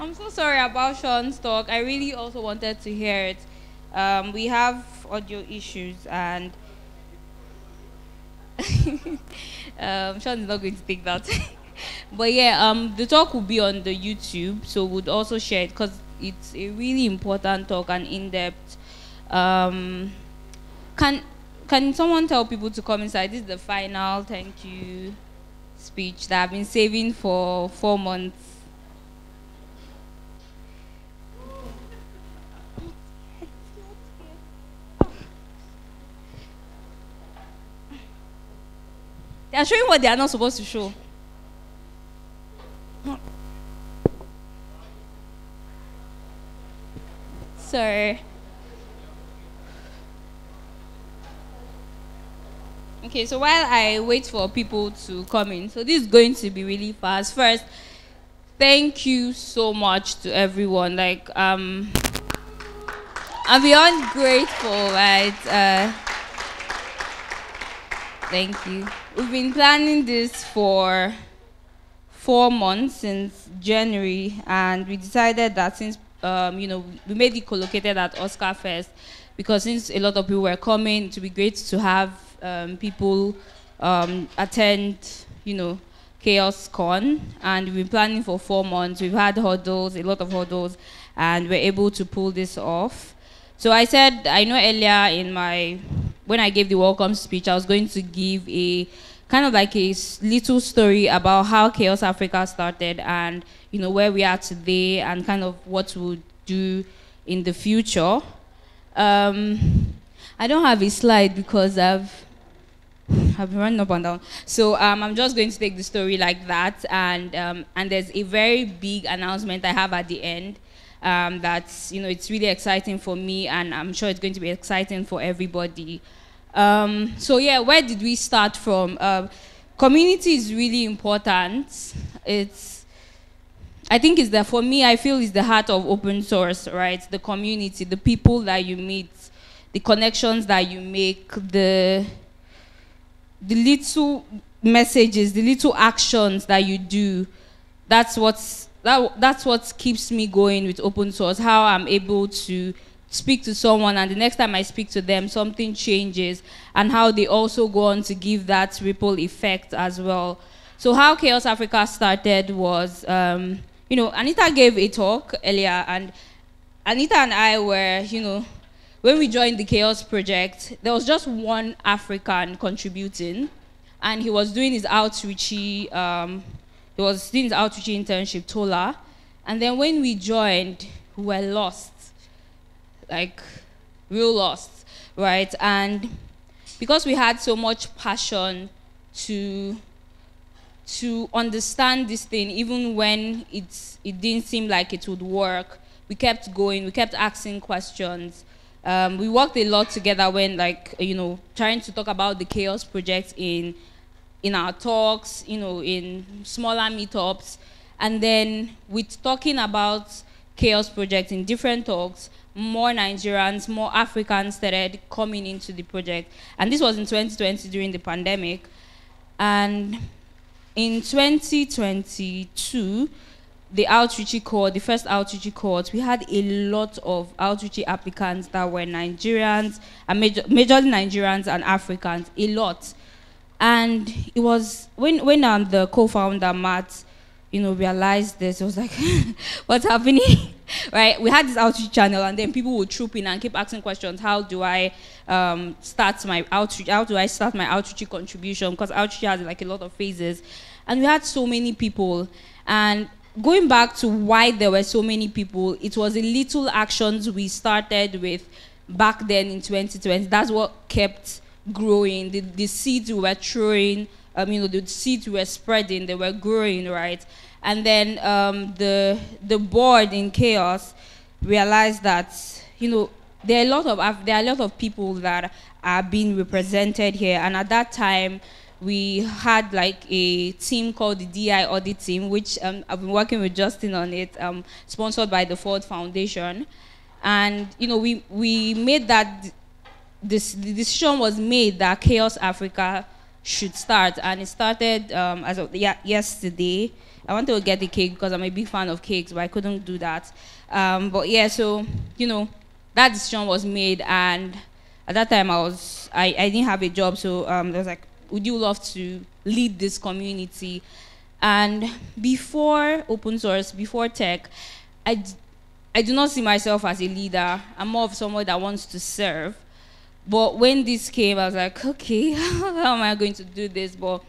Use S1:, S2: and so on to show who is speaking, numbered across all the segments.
S1: I'm so sorry about Sean's talk. I really also wanted to hear it. Um, we have audio issues and um, Sean is not going to take that. but yeah, um, the talk will be on the YouTube, so we'd also share it because it's a really important talk and in depth. Um, can can someone tell people to come inside? This is the final thank you speech that I've been saving for four months. Are showing what they are not supposed to show. Sorry. Okay, so while I wait for people to come in, so this is going to be really fast. First, thank you so much to everyone. Like, um, I'm beyond grateful, right? Uh, thank you. We've been planning this for four months since January, and we decided that since um, you know we made it collocated at OSCAFest because since a lot of people were coming, it would be great to have um, people um, attend, you know, CHAOSSCon, and we've been planning for four months. We've had hurdles, a lot of hurdles, and we're able to pull this off. So I said, I know earlier in my, when I gave the welcome speech, I was going to give a kind of like a little story about how CHAOSS Africa started and, you know, where we are today and kind of what we'll do in the future. Um, I don't have a slide because I've I've been running up and down. So um, I'm just going to take the story like that, and um, and there's a very big announcement I have at the end. Um, that's you know it's really exciting for me, and I'm sure it's going to be exciting for everybody. Um, so yeah, where did we start from? Uh, community is really important. It's I think it's the for me I feel it's the heart of open source, right? The community, the people that you meet, the connections that you make, the the little messages, the little actions that you do, that's what's that, that's what keeps me going with open source. How I'm able to speak to someone, and the next time I speak to them, something changes, and how they also go on to give that ripple effect as well. So how CHAOSS Africa started was, um, you know, Anita gave a talk earlier, and Anita and I were, you know, when we joined the CHAOSS Project, there was just one African contributing, and he was doing his outreachy, um, he was doing his outreachy internship, Tola. And then when we joined, we were lost, like real lost, right? And because we had so much passion to to understand this thing, even when it's, it didn't seem like it would work, we kept going, we kept asking questions. Um, we worked a lot together when, like, you know, trying to talk about the CHAOSS Project in, in our talks, you know, in smaller meetups, and then with talking about CHAOSS Project in different talks, more Nigerians, more Africans started coming into the project. And this was in 2020 during the pandemic. And in 2022, the outreach cohort, the first outreach cohort, we had a lot of outreach applicants that were Nigerians, and major, majorly Nigerians and Africans, a lot. And it was when when um, the co-founder Matt, you know, realized this, it was like, what's happening, right? We had this outreach channel, and then people would troop in and keep asking questions. How do I um, start my outreach? How do I start my outreach contribution? Because outreach has like a lot of phases, and we had so many people, and going back to why there were so many people, it was the little actions we started with back then in 2020. That's what kept growing. The, the seeds we were throwing, um, you know, the seeds we were spreading, they were growing, right? And then um, the the board in CHAOSS realized that, you know, there are a lot of there are a lot of people that are being represented here, and at that time we had like a team called the DI audit team, which um, I've been working with Justin on it, um, sponsored by the Ford Foundation. And, you know, we, we made that, this, the decision was made that CHAOSS Africa should start, and it started um, as of yesterday. I wanted to get the cake because I'm a big fan of cakes, but I couldn't do that. Um, but yeah, so you know, that decision was made, and at that time I was I, I didn't have a job, so um, I was like, would you love to lead this community? And before open source, before tech, I, I do not see myself as a leader. I'm more of someone that wants to serve. But when this came, I was like, okay, how am I going to do this? But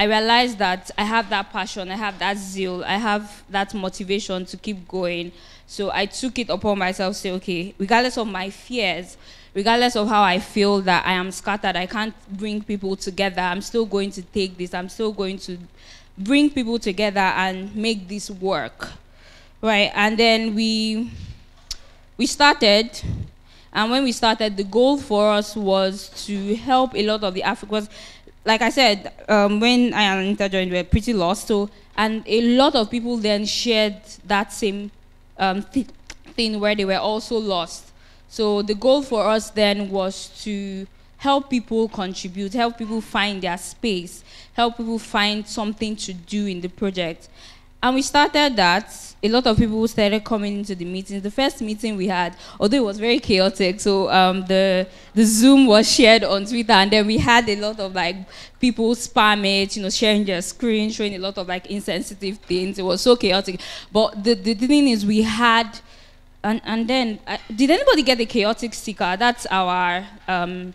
S1: I realized that I have that passion, I have that zeal, I have that motivation to keep going. So I took it upon myself to say, okay, regardless of my fears, regardless of how I feel that I am scattered, I can't bring people together, I'm still going to take this, I'm still going to bring people together and make this work. Right? And then we we started and when we started, the goal for us was to help a lot of the Africans. Like I said, um, when I and Anita joined, we were pretty lost. So, and a lot of people then shared that same um, th thing where they were also lost. So the goal for us then was to help people contribute, help people find their space, help people find something to do in the project. And we started that. A lot of people started coming into the meetings. The first meeting we had, although it was very chaotic, so um, the the Zoom was shared on Twitter, and then we had a lot of like people spam it, you know, sharing their screen, showing a lot of like insensitive things. It was so chaotic. But the the thing is, we had and and then uh, did anybody get the chaotic sticker? That's our um,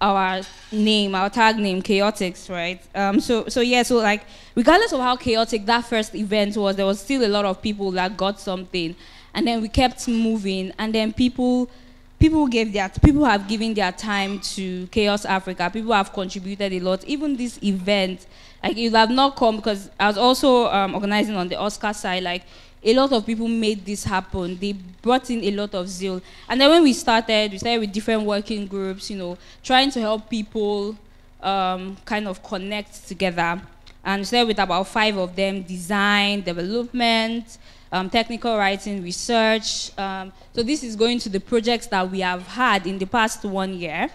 S1: our name, our tag name, chaotix, right? Um, so so yeah, so like regardless of how chaotic that first event was, there was still a lot of people that got something, and then we kept moving, and then people. People gave their people have given their time to CHAOSS Africa. People have contributed a lot. Even this event, like you have not come because I was also um, organizing on the OSCA side. Like a lot of people made this happen. They brought in a lot of zeal. And then when we started, we started with different working groups, you know, trying to help people um, kind of connect together. And started with about five of them, design, development, um, technical writing, research. Um, so this is going to the projects that we have had in the past one year.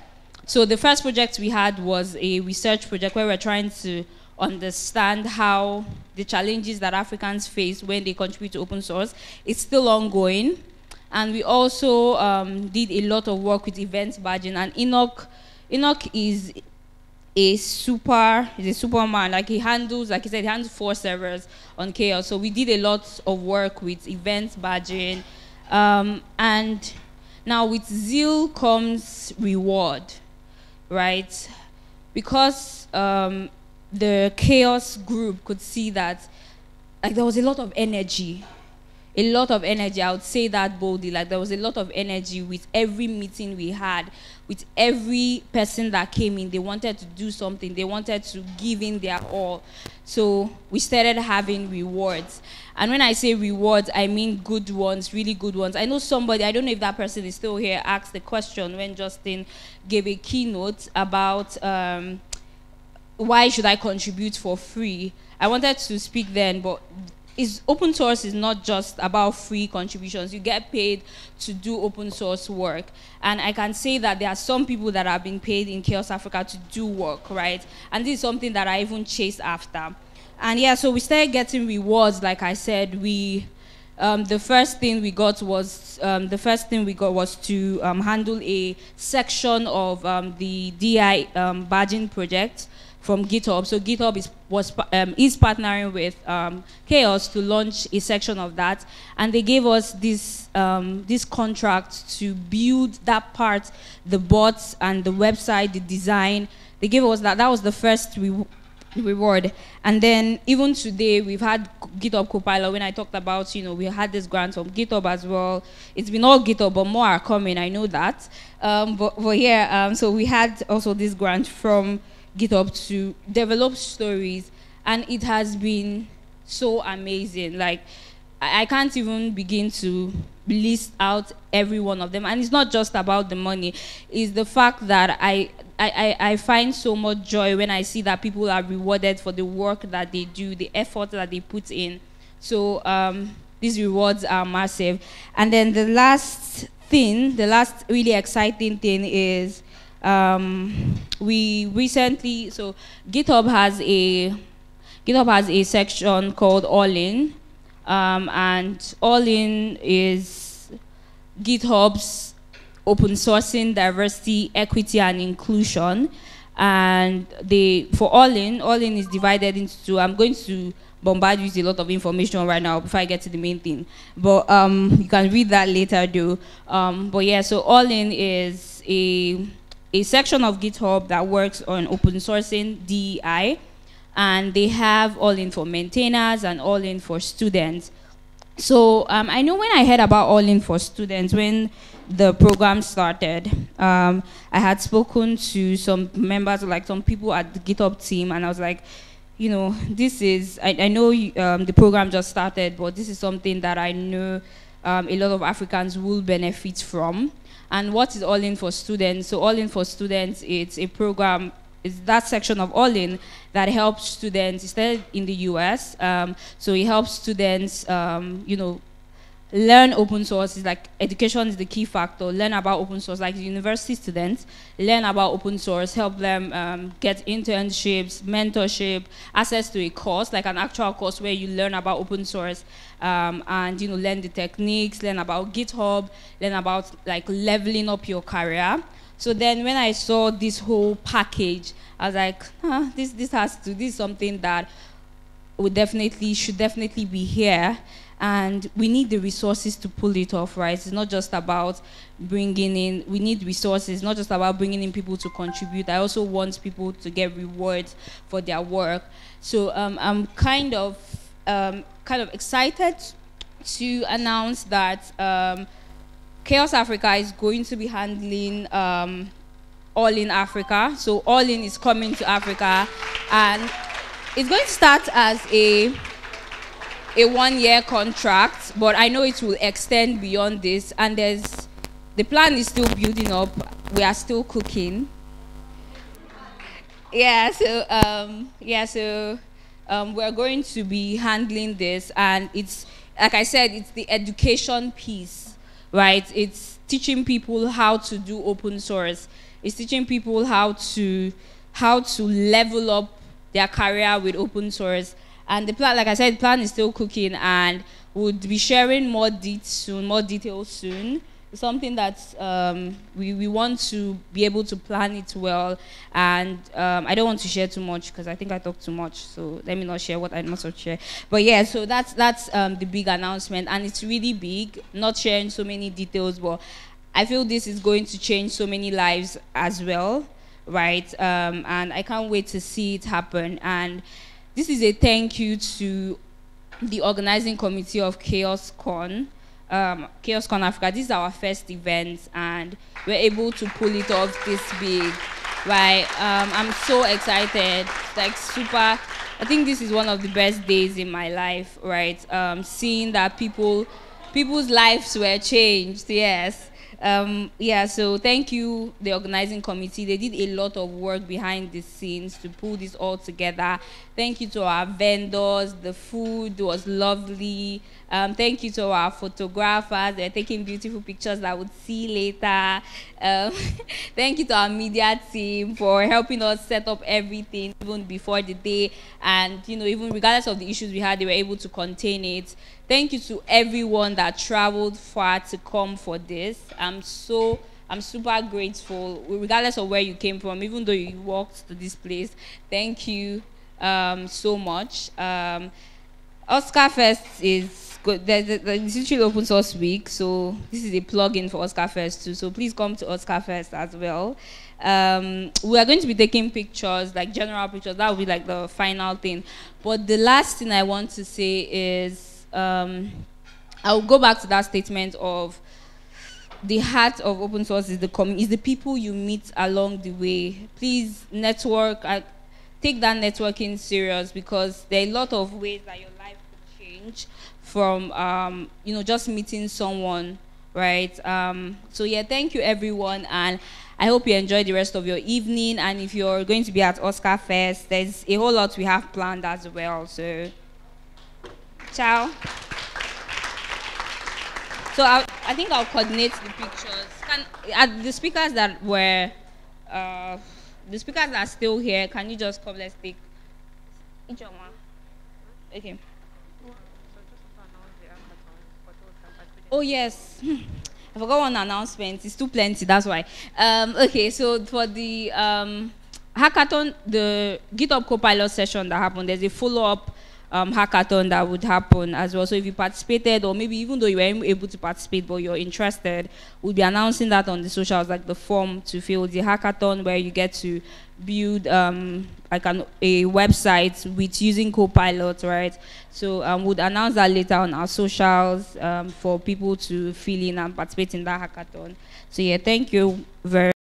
S1: So the first project we had was a research project where we're trying to understand how the challenges that Africans face when they contribute to open source. It's still ongoing. And we also um, did a lot of work with events badging. And Enoch, Enoch is a super, he's a superman. Like he handles, like he said, he handles four servers on CHAOSS. So we did a lot of work with events badging. Um, and now with zeal comes reward, right? Because um, the CHAOSS group could see that like there was a lot of energy. A lot of energy. I would say that boldly. Like there was a lot of energy with every meeting we had with every person that came in. They wanted to do something. They wanted to give in their all. So we started having rewards. And when i say rewards i mean good ones really good ones. I know somebody i don't know if that person is still here asked the question when justin gave a keynote about um, why should I contribute for free? I wanted to speak then, but is open source is not just about free contributions. You get paid to do open source work. And I can say that there are some people that are being paid in CHAOSS Africa to do work, right? And this is something that I even chase after. And yeah, so we started getting rewards, like I said, we um, the first thing we got was um, the first thing we got was to um, handle a section of um, the DI um, badging project from GitHub. So GitHub is, was, um, is partnering with um, CHAOSS to launch a section of that. And they gave us this, um, this contract to build that part, the bots and the website, the design. They gave us that. That was the first re reward. And then even today, we've had GitHub Copilot. When I talked about, you know, we had this grant from GitHub as well. It's been all GitHub, but more are coming. I know that. Um, but, but yeah, um, so we had also this grant from GitHub to develop stories, and it has been so amazing. Like, I, can't even begin to list out every one of them. And it's not just about the money, it's the fact that I, I, I find so much joy when I see that people are rewarded for the work that they do, the effort that they put in. So um, these rewards are massive. And then the last thing, the last really exciting thing is um, we recently so GitHub has a GitHub has a section called All In, um, and All In is GitHub's open sourcing diversity, equity, and inclusion. And they for All In, All In is divided into. I'm going to bombard you with a lot of information right now before I get to the main thing. But um, you can read that later, though. Um, but yeah, so All In is a a section of GitHub that works on open sourcing DEI, and they have All In for maintainers and All In for students. So um, I know when I heard about All In for students, when the program started, um, I had spoken to some members, like some people at the GitHub team, and I was like, you know, this is, I, I know um, the program just started, but this is something that I know um, a lot of Africans will benefit from. And what is All In for Students? So All In for Students, it's a program, it's that section of All In that helps students, instead in the US, um, so it helps students, um, you know, learn open source is like education is the key factor. Learn about open source like university students learn about open source help them um, get internships mentorship access to a course like an actual course where you learn about open source um, and you know learn the techniques learn about github learn about like leveling up your career. So then when i saw this whole package i was like huh, this this has to this is something that would definitely should definitely be here and we need the resources to pull it off right? It's not just about bringing in we need resources not just about bringing in people to contribute. I also want people to get rewards for their work. So um, i'm kind of um, kind of excited to announce that um, CHAOSS africa is going to be handling um, all in africa. So all in is coming to africa. And it's going to start as a a one year contract, but I know it will extend beyond this. And there's the plan is still building up. We are still cooking. Yeah, so um, yeah, so um, we're going to be handling this, and it's like I said, it's the education piece, right? It's teaching people how to do open source. It's teaching people how to how to level up their career with open source and the plan, like I said, the plan is still cooking and would be sharing more details soon, more details soon. Something that um, we, we want to be able to plan it well. And um, I don't want to share too much because I think I talk too much. So let me not share what I must not share. But yeah, so that's, that's um, the big announcement. And it's really big, not sharing so many details, but I feel this is going to change so many lives as well, right? Um, and I can't wait to see it happen. And this is a thank you to the organizing committee of CHAOSSCon, um, CHAOSSCon Africa. This is our first event, and we're able to pull it off this big. Right? Um, I'm so excited. Like super. I think this is one of the best days in my life. Right? Um, seeing that people, people's lives were changed. Yes. Um, yeah, so thank you, the organizing committee. They did a lot of work behind the scenes to pull this all together. Thank you to our vendors. The food was lovely. Um, thank you to our photographers. They're taking beautiful pictures that we'll see later. Um, thank you to our media team for helping us set up everything even before the day. And, you know, even regardless of the issues we had, they were able to contain it. Thank you to everyone that traveled far to come for this. I'm so I'm super grateful, regardless of where you came from, even though you walked to this place. Thank you um, so much. Um, OSCAFest is good. The, the Open Source Week, so this is a plug-in for OSCAFest too. So please come to OSCAFest as well. Um, we are going to be taking pictures, like general pictures. That will be like the final thing. But the last thing I want to say is um, I'll go back to that statement of the heart of open source is the com- is the people you meet along the way. Please network. I, take that networking serious because there are a lot of ways that your life could change from um, you know just meeting someone right? Um, so yeah thank you everyone and i hope you enjoy the rest of your evening. And if you're going to be at OSCAFest there's a whole lot we have planned as well so ciao. So I, I think i'll coordinate the pictures. Can, the speakers that were uh, the speakers are still here. Can you just come? Let's take each one. Okay. Oh yes. I forgot one announcement. It's too plenty. That's why. Um, okay, so for the um, hackathon, the GitHub Copilot session that happened, there's a follow-up um, hackathon that would happen as well. So if you participated, or maybe even though you weren't able to participate but you're interested, we'll be announcing that on the socials, like the form to fill the hackathon where you get to build um, like an, a website with using Copilot, right? So um, we'll announce that later on our socials um, for people to fill in and participate in that hackathon. So yeah, thank you very